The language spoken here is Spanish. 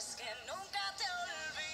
que nunca te olvides.